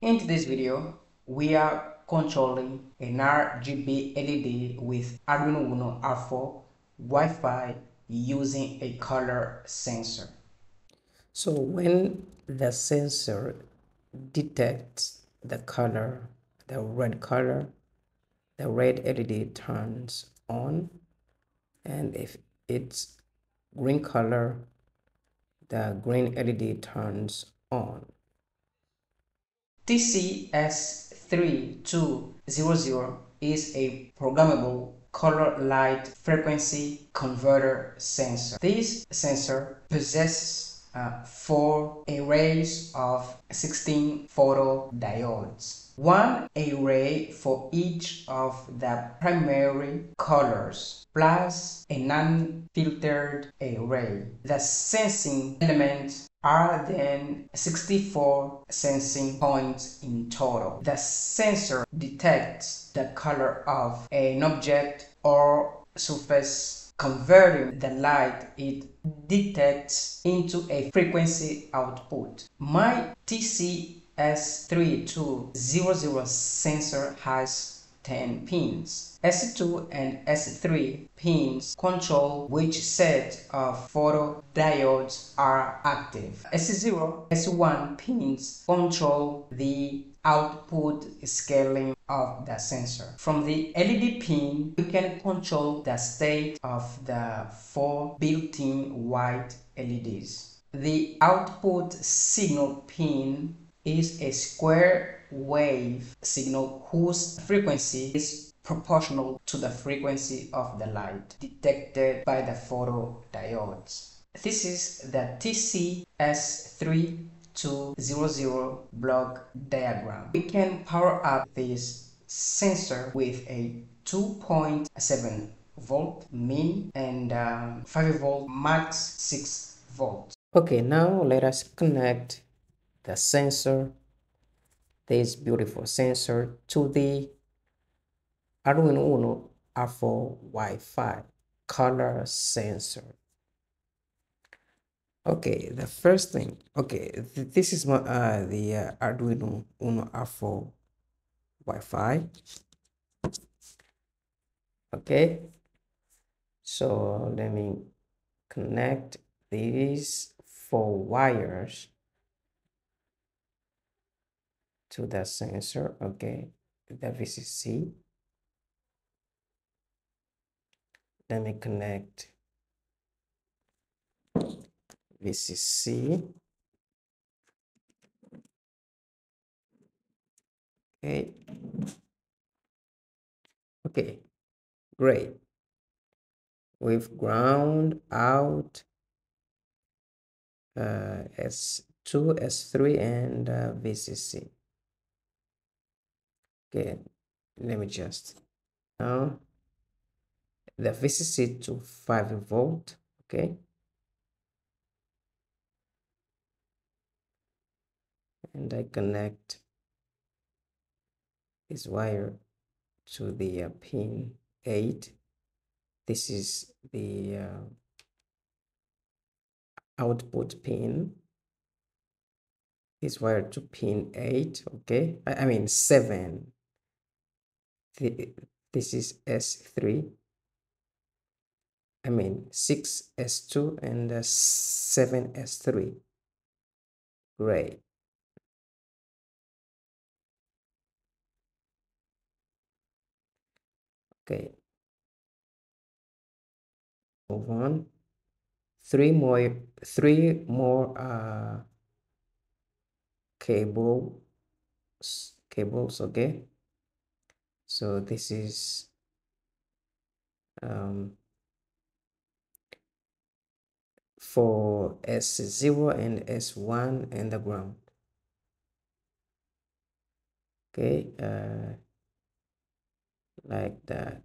In this video, we are controlling an RGB LED with Arduino Uno R4 Wi-Fi using a color sensor. So when the sensor detects the color, the red color, the red LED turns on and if it's green color, the green LED turns on. TCS3200 is a programmable color light frequency converter sensor. This sensor possesses uh, four arrays of 16 photodiodes. One array for each of the primary colors plus a non-filtered array. The sensing elements are then 64 sensing points in total. The sensor detects the color of an object or surface converting the light it detects into a frequency output. My TCS3200 sensor has 10 pins. S2 and S3 pins control which set of photodiodes are active. S0, S1 pins control the output scaling of the sensor. From the LED pin, you can control the state of the four built-in white LEDs. The output signal pin is a square wave signal whose frequency is proportional to the frequency of the light detected by the photodiodes. This is the TCS3200 block diagram. We can power up this sensor with a 2.7 volt min and um, 5 volt max 6 volts. Okay, now let us connect the sensor this beautiful sensor to the Arduino Uno R4 Wi-Fi color sensor. Okay, the first thing, okay, th this is my, uh, the uh, Arduino Uno R4 Wi-Fi. Okay, so let me connect these four wires to the sensor okay the VCC let me connect VCC okay. Okay great. We've ground out uh, S2 S3 and uh, VCC okay let me just now the VCC to 5 volt okay? And I connect this wire to the uh, pin 8 this is the uh, output pin. This wire to pin 8 okay? I, I mean 7 this is S3 I mean 6 S2 and uh, 7 S3 great. Okay. Move on. Three more three more uh cables cables okay so this is um, for S0 and S1 and the ground. Okay uh, like that.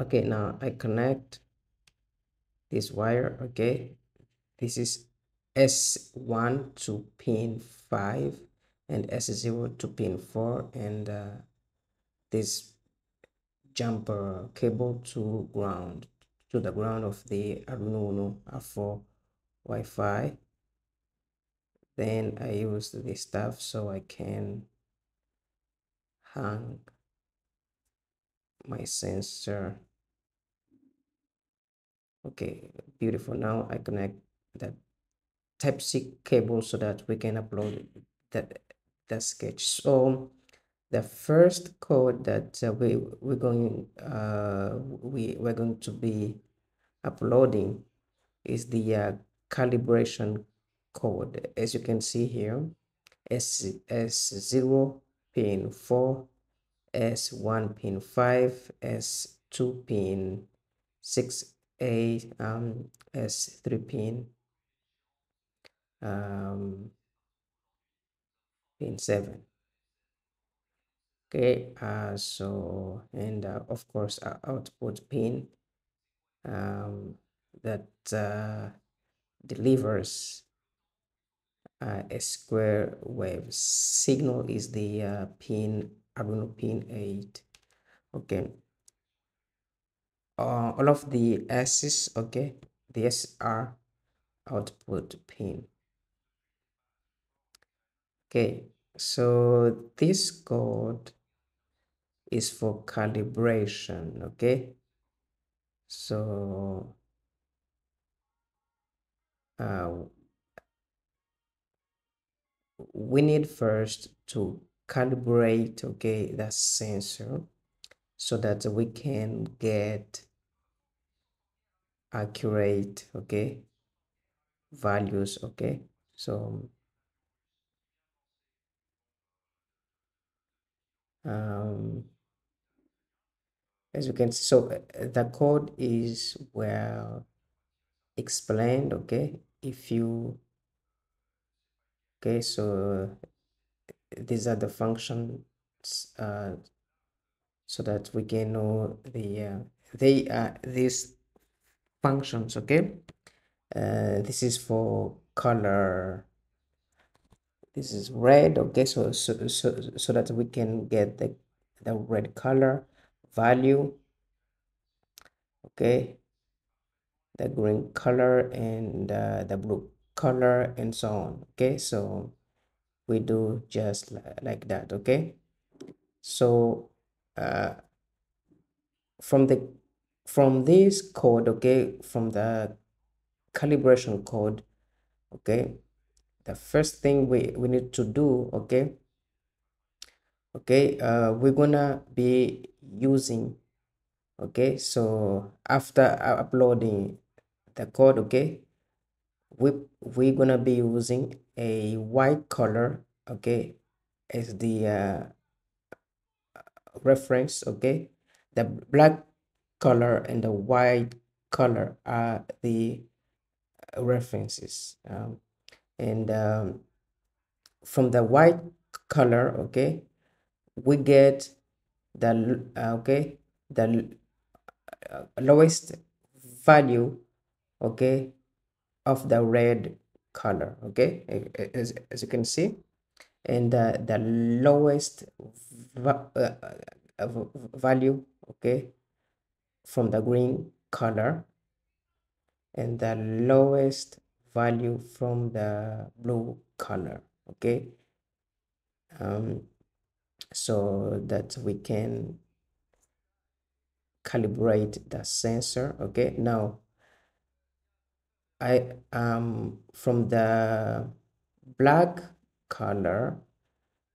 Okay now I connect this wire okay? This is S1 to pin 5 and S0 to pin 4 and uh, this jumper cable to ground to the ground of the Arduino Uno R4 Wi-Fi. Then I use this stuff so I can hang my sensor. Okay beautiful. Now I connect that type C cable so that we can upload that the sketch. So the first code that uh, we we're going uh, we we're going to be uploading is the uh, calibration code. As you can see here s s0 pin 4 s1 pin 5 s2 pin 6 a um s3 pin um pin 7 okay uh so and uh, of course our output pin um that uh delivers uh, a square wave signal is the uh, pin Arduino pin 8 okay. Uh, all of the S's okay the S are output pin okay so this code is for calibration okay? So uh, we need first to calibrate okay the sensor so that we can get accurate okay values okay? So um as you can see so uh, the code is well explained okay? If you okay so these are the functions uh, so that we can know the uh, they are these functions okay? Uh, this is for color this is red okay? So so so, so that we can get the the red color value okay? The green color and uh, the blue color and so on okay? So we do just like that okay? So uh, from the from this code okay? From the calibration code okay the first thing we we need to do okay okay uh we're gonna be using okay so after uploading the code okay we we're gonna be using a white color okay as the uh, reference okay. The black color and the white color are the references um, and um, from the white color okay we get the uh, okay the uh, lowest value okay of the red color okay as, as you can see. And uh, the lowest va uh, uh value okay from the green color. And the lowest value from the blue color okay? Um so that we can calibrate the sensor okay? Now I um from the black color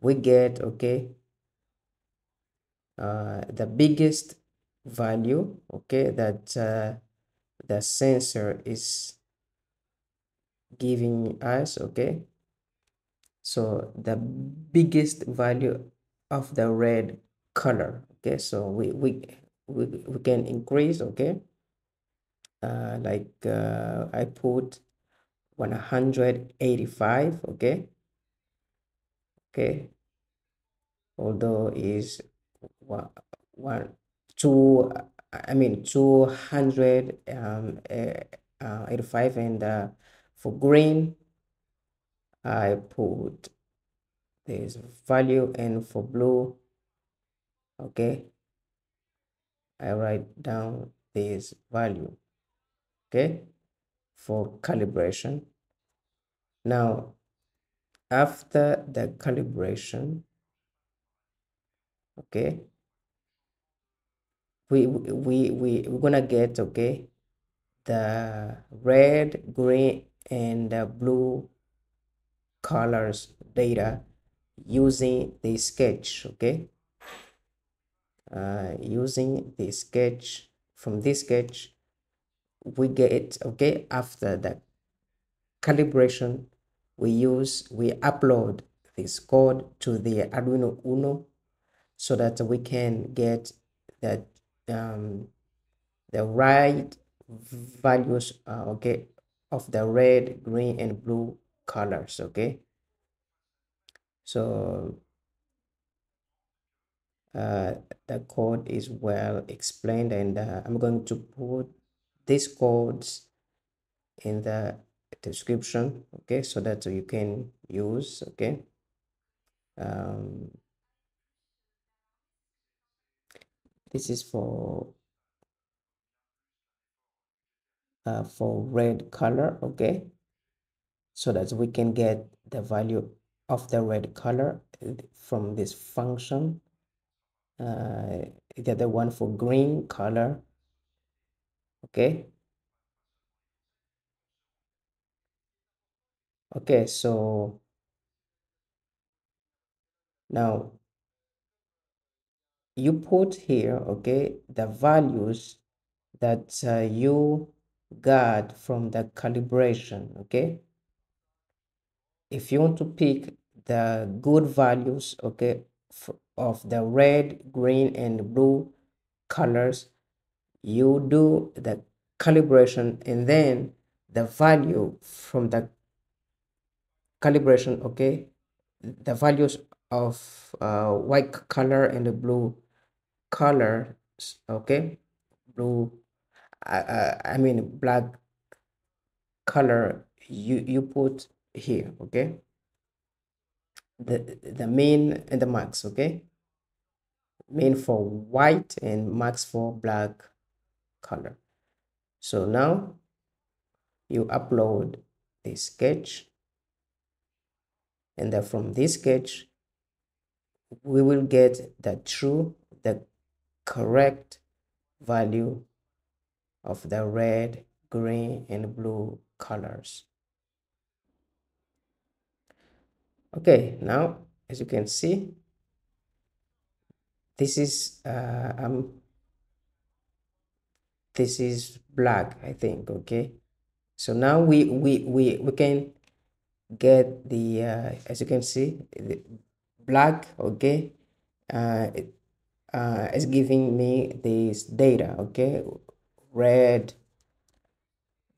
we get okay uh, the biggest value okay? That uh, the sensor is giving us okay? So the biggest value of the red color okay? So we we we, we can increase okay? Uh, like uh, I put 185 okay? Okay? Although is one, one two I mean 200 um, uh, 85 and uh, for green I put this value and for blue okay I write down this value okay for calibration. Now after the calibration okay we we we we're gonna get okay the red green and blue colors data using the sketch okay? Uh, using the sketch from this sketch we get okay after the calibration we use we upload this code to the arduino uno so that we can get that um, the right values uh, okay of the red green and blue colors okay? So uh, the code is well explained and uh, I'm going to put these codes in the description okay? So that you can use okay? Um, this is for uh, for red color okay? So that we can get the value of the red color uh, from this function. Uh, the other one for green color okay? Okay so now you put here okay the values that uh, you got from the calibration okay? If you want to pick the good values okay of the red green and blue colors you do the calibration and then the value from the calibration okay? The values of uh, white color and the blue color okay? Blue uh, i mean black color you you put here okay? The the min and the max okay? Min for white and max for black color. So now you upload the sketch. And then from this sketch we will get the true the correct value of the red green and blue colors. Okay now as you can see this is uh, um this is black i think okay? So now we we we, we can get the uh, as you can see the black okay? Uh, uh, is giving me this data okay red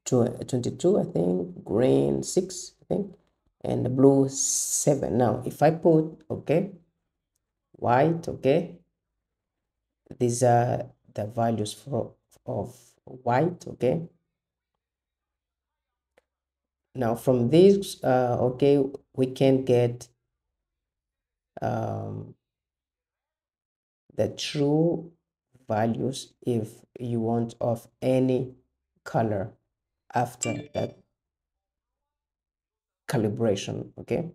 22 i think green 6 i think and blue 7 now if i put okay white okay these are the values for of white okay. Now from this uh, okay we can get um, the true values if you want of any color after that calibration okay?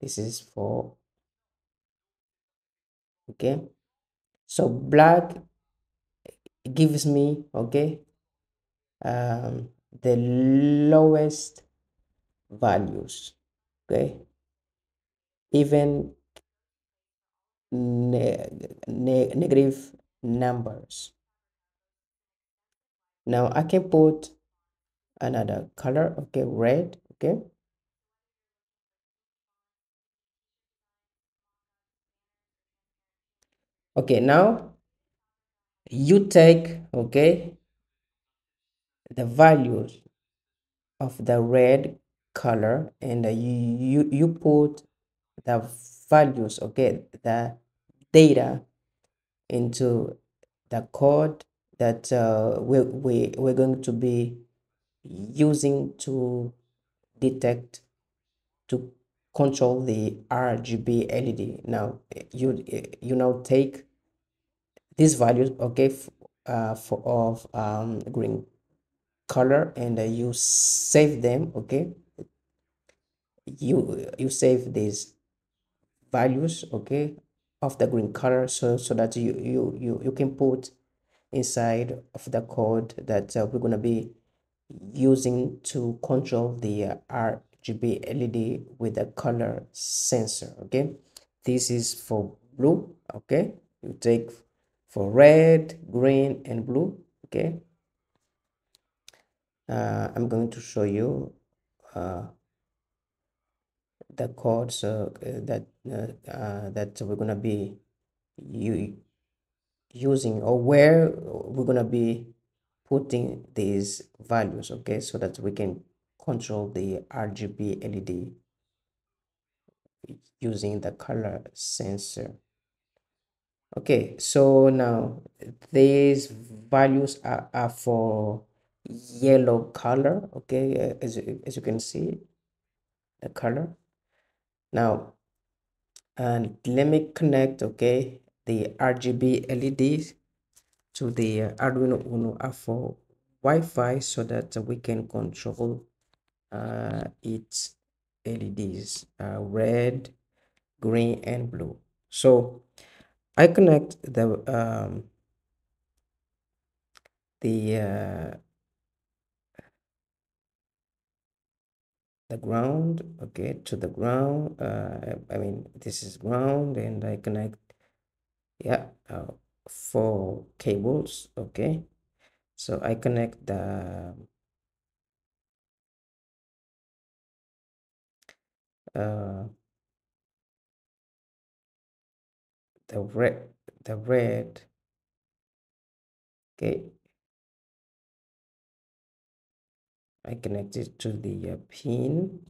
This is for okay? So black gives me okay um the lowest values okay? Even ne ne negative numbers. Now i can put another color okay red okay? Okay now you take okay the values of the red color and you, you you put the values okay the data into the code that uh, we, we, we're going to be using to detect to control the RGB LED. Now you you now take these values okay uh, for of um, green color and uh, you save them okay you you save these values okay of the green color so so that you you you, you can put inside of the code that uh, we're going to be using to control the uh, RGB LED with the color sensor okay? This is for blue okay? You take for red green and blue okay? Uh, I'm going to show you uh, the codes uh, that uh, uh, that we're gonna be you using or where we're gonna be putting these values okay? So that we can control the RGB LED using the color sensor. Okay so now these values are, are for yellow color okay? As, as you can see the color now and let me connect okay the RGB LEDs to the Arduino Uno R4 Wi-Fi so that we can control uh, its LEDs uh, red green and blue. So I connect the um, the uh, the ground okay to the ground uh, I mean this is ground and I connect yeah uh, four cables okay. So I connect the uh, the red the red okay I connect it to the uh, pin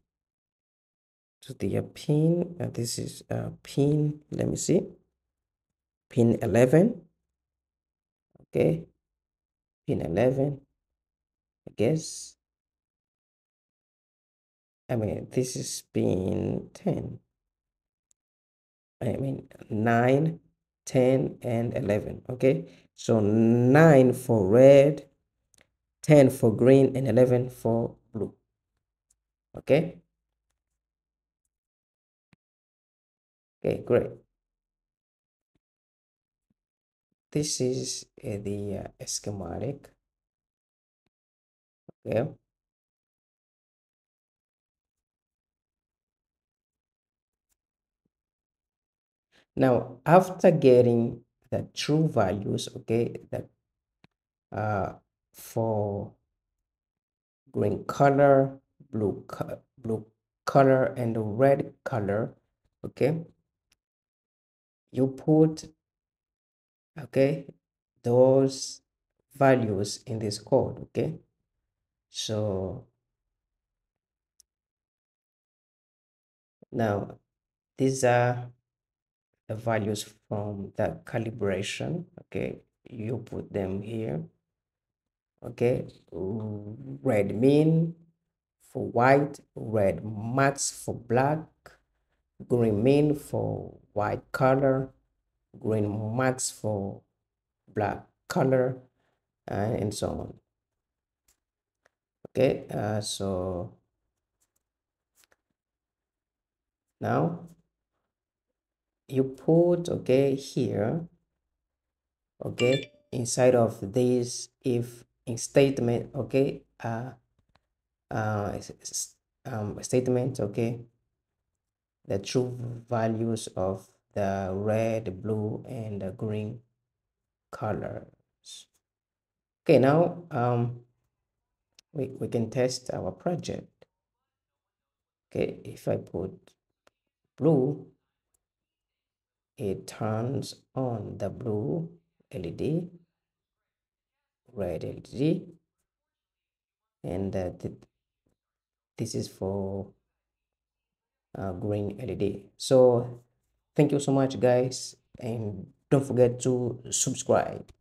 to the uh, pin. Uh, this is uh, pin let me see. Pin 11 okay. Pin 11 I guess. I mean this is pin 10 I mean 9 10 and 11 okay. So 9 for red 10 for green and 11 for blue. Okay? Okay great. This is uh, the uh, schematic. Okay. Now after getting the true values okay that uh for green color blue co blue color and red color okay? You put okay those values in this code okay? So now these are the values from the calibration okay? You put them here okay red mean for white red max for black green mean for white color green max for black color and so on. Okay uh, so now you put okay here okay inside of this if statement okay? Uh uh um statement okay? The true values of the red blue and the green colors. Okay now um we, we can test our project. Okay if i put blue it turns on the blue led red led and uh, th this is for uh, green led so thank you so much guys and don't forget to subscribe